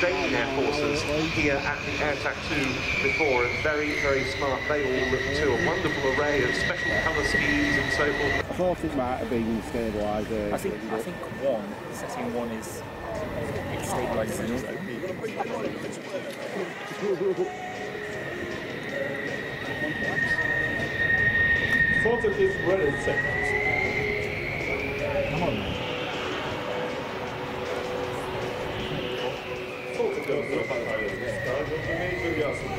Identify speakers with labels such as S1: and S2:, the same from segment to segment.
S1: Jordanian Air Forces here at the AirTac 2 before, and very, very smart. They all look to a wonderful array of special colour schemes and so forth.
S2: I thought it might have been stabiliser.
S3: I think I think one setting one is it stabilises
S4: Photo is ready set. Comienzo el diálogo.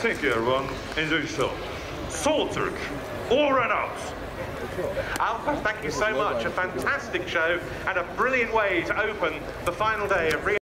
S4: Thank you, everyone. Enjoy the show. Solo Turk, out.
S1: Alpha, thank you so much. A fantastic show and a brilliant way to open the final day of RIAT.